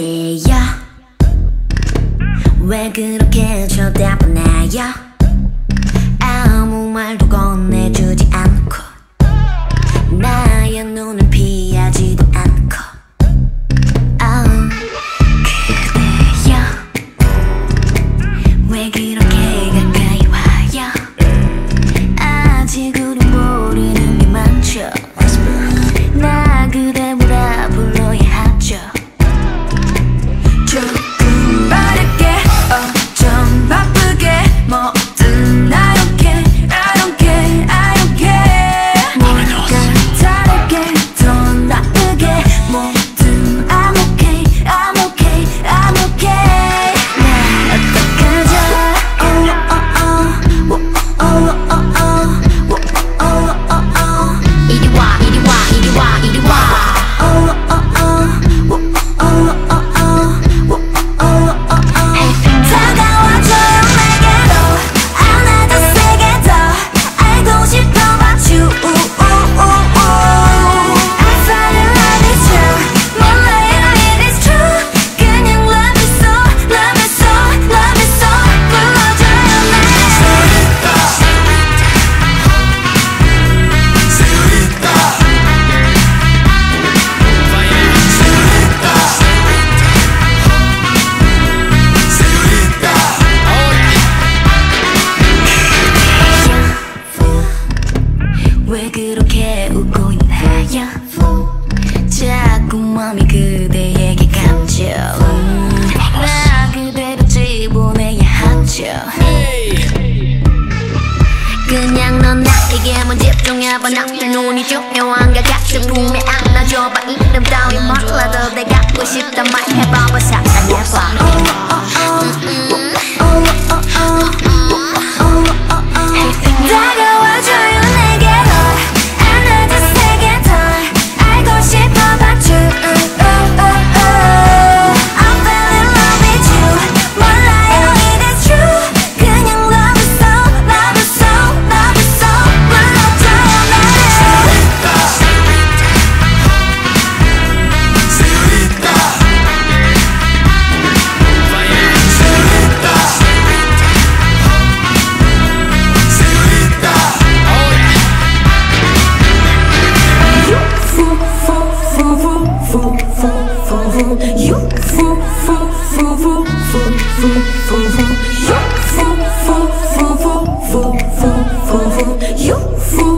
그대여 왜 그렇게 쳐다보나요? 아무 말도 건네주지 않고 나의 눈을 피하지도 않고. oh, 그대여. 왜 그렇 왜 그렇게 웃고 있나요? 자꾸 마음이 그대에게 감죠 음, 나 그대로 집어내야 하죠. 그냥 넌 나에게만 집중해봐. 나의 눈이 중요한 것 같은 품에 안아줘봐. 이름 따위 몰라도 내가 갖고 싶단 말 해봐봐. 사랑해봐 fool, you fool.